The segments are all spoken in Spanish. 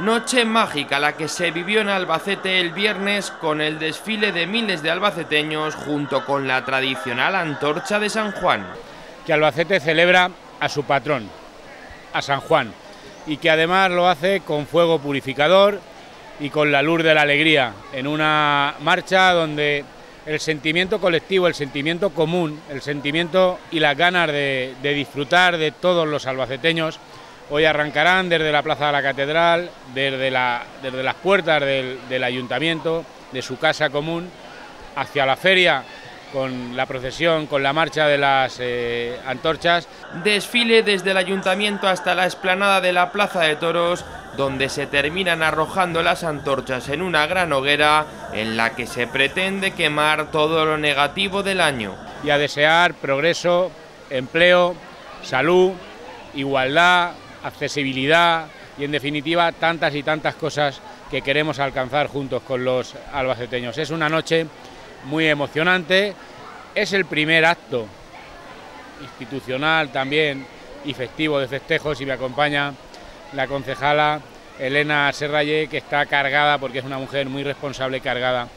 Noche mágica la que se vivió en Albacete el viernes con el desfile de miles de albaceteños junto con la tradicional antorcha de San Juan. Que Albacete celebra a su patrón, a San Juan, y que además lo hace con fuego purificador y con la luz de la alegría, en una marcha donde el sentimiento colectivo, el sentimiento común, el sentimiento y las ganas de, disfrutar de todos los albaceteños Hoy arrancarán desde la Plaza de la Catedral, desde, desde las puertas del, ayuntamiento, de su casa común, hacia la feria con la procesión, con la marcha de las eh, antorchas. Desfile desde el ayuntamiento hasta la explanada de la Plaza de Toros, donde se terminan arrojando las antorchas en una gran hoguera en la que se pretende quemar todo lo negativo del año. Y a desear progreso, empleo, salud, igualdad, accesibilidad y en definitiva tantas y tantas cosas que queremos alcanzar juntos con los albaceteños. Es una noche muy emocionante, es el primer acto institucional también y festivo de festejos y me acompaña la concejala Elena Serraye que está cargada porque es una mujer muy responsable cargada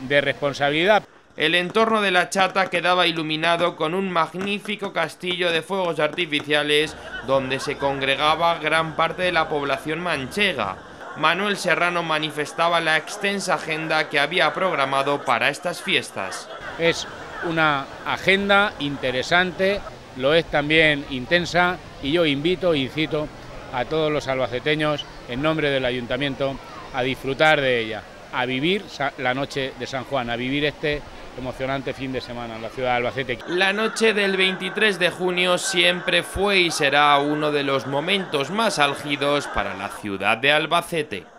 de responsabilidad. El entorno de la chata quedaba iluminado con un magnífico castillo de fuegos artificiales donde se congregaba gran parte de la población manchega. Manuel Serrano manifestaba la extensa agenda que había programado para estas fiestas. Es una agenda interesante, lo es también intensa y yo invito e incito a todos los albaceteños en nombre del ayuntamiento a disfrutar de ella, a vivir la noche de San Juan, a vivir este emocionante fin de semana en la ciudad de Albacete. La noche del 23 de junio siempre fue y será uno de los momentos más álgidos para la ciudad de Albacete.